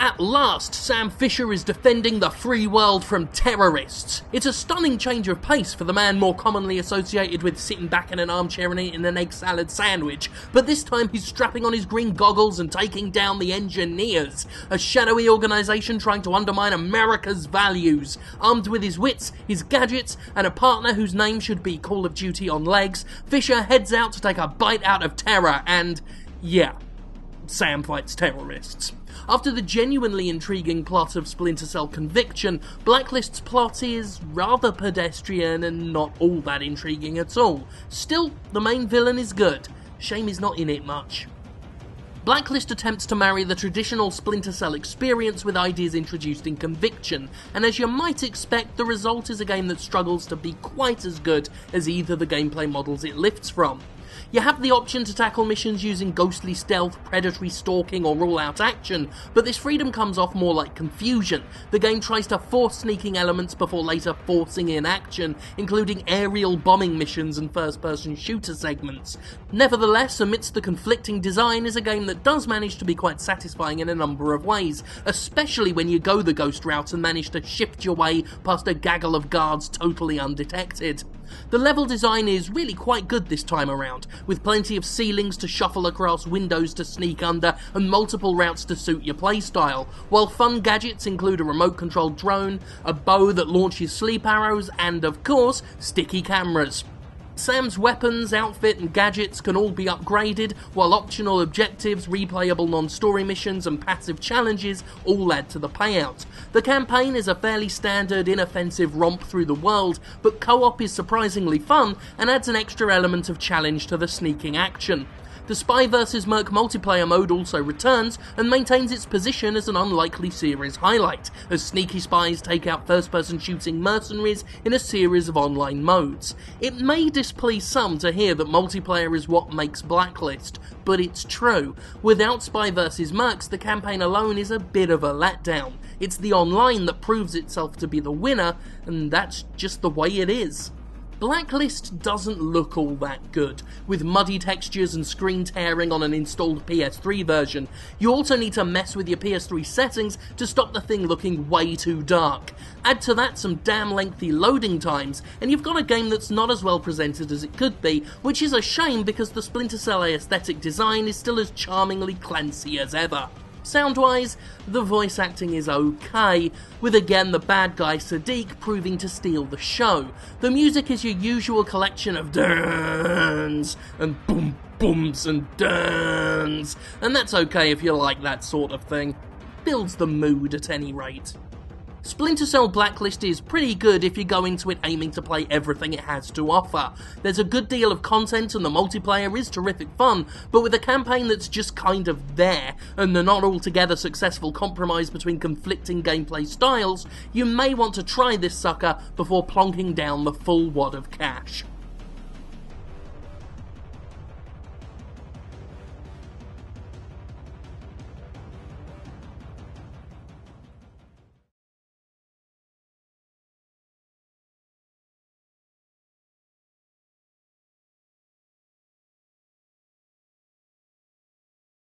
At last, Sam Fisher is defending the free world from terrorists. It's a stunning change of pace for the man more commonly associated with sitting back in an armchair and eating an egg salad sandwich, but this time he's strapping on his green goggles and taking down the Engineers, a shadowy organisation trying to undermine America's values. Armed with his wits, his gadgets, and a partner whose name should be Call of Duty on legs, Fisher heads out to take a bite out of terror and, yeah, Sam fights terrorists. After the genuinely intriguing plot of Splinter Cell Conviction, Blacklist's plot is rather pedestrian and not all that intriguing at all. Still, the main villain is good. Shame he's not in it much. Blacklist attempts to marry the traditional Splinter Cell experience with ideas introduced in Conviction, and as you might expect, the result is a game that struggles to be quite as good as either the gameplay models it lifts from. You have the option to tackle missions using ghostly stealth, predatory stalking, or all out action, but this freedom comes off more like confusion. The game tries to force sneaking elements before later forcing in action, including aerial bombing missions and first person shooter segments. Nevertheless, amidst the conflicting design, is a game that does manage to be quite satisfying in a number of ways, especially when you go the ghost route and manage to shift your way past a gaggle of guards totally undetected. The level design is really quite good this time around, with plenty of ceilings to shuffle across, windows to sneak under, and multiple routes to suit your playstyle, while fun gadgets include a remote controlled drone, a bow that launches sleep arrows, and of course, sticky cameras. Sam's weapons, outfit, and gadgets can all be upgraded, while optional objectives, replayable non story missions, and passive challenges all add to the payout. The campaign is a fairly standard, inoffensive romp through the world, but co op is surprisingly fun and adds an extra element of challenge to the sneaking action. The Spy vs. Merc multiplayer mode also returns and maintains its position as an unlikely series highlight, as sneaky spies take out first person shooting mercenaries in a series of online modes. It may displease some to hear that multiplayer is what makes Blacklist, but it's true. Without Spy vs. Mercs, the campaign alone is a bit of a letdown. It's the online that proves itself to be the winner, and that's just the way it is. Blacklist doesn't look all that good, with muddy textures and screen tearing on an installed PS3 version. You also need to mess with your PS3 settings to stop the thing looking way too dark. Add to that some damn lengthy loading times, and you've got a game that's not as well presented as it could be, which is a shame because the Splinter Cell aesthetic design is still as charmingly clancy as ever. Sound wise, the voice acting is okay, with again the bad guy Sadiq proving to steal the show. The music is your usual collection of duns and boom booms and duns, and that's okay if you like that sort of thing. Builds the mood at any rate. Splinter Cell Blacklist is pretty good if you go into it aiming to play everything it has to offer. There's a good deal of content and the multiplayer is terrific fun, but with a campaign that's just kind of there, and the not altogether successful compromise between conflicting gameplay styles, you may want to try this sucker before plonking down the full wad of cash.